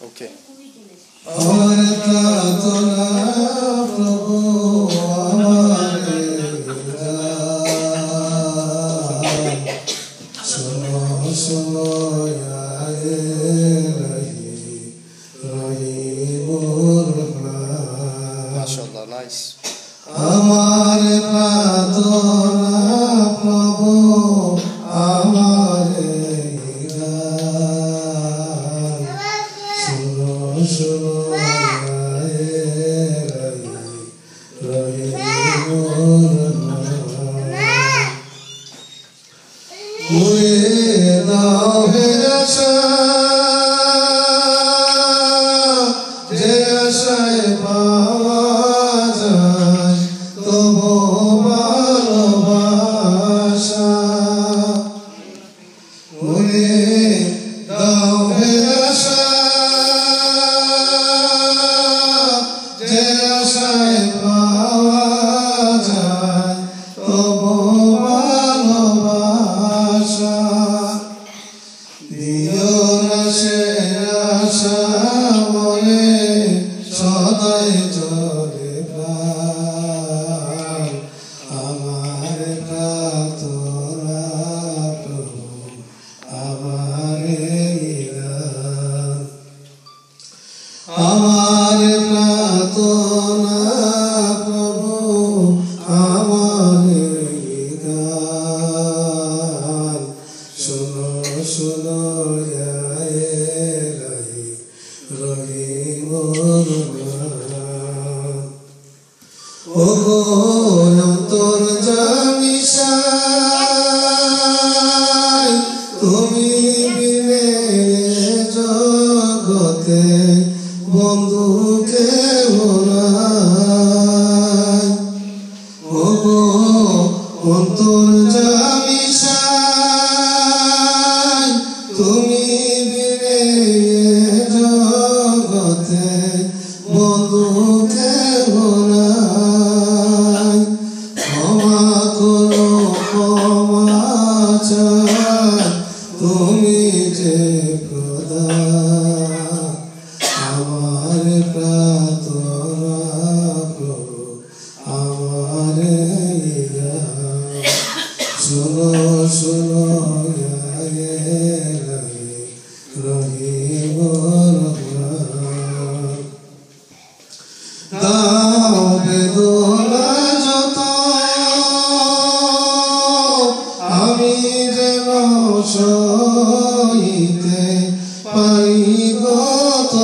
ওকে আমার প্রার্থনা প্রভু আমারে দান। শুনো মনে সদাই চলে প্রাণ। আমার প্রার্থনা প্রভু আমার আমার রহি মোর গান। ও গো অন্তর জানিসাই তুমি জগতে বন্ধু কেউ নাই ও গো অন্তর জগতে বন্ধু কেউ নাই। ক্ষমা করো ক্ষমা তুমি যে প্রদান আমার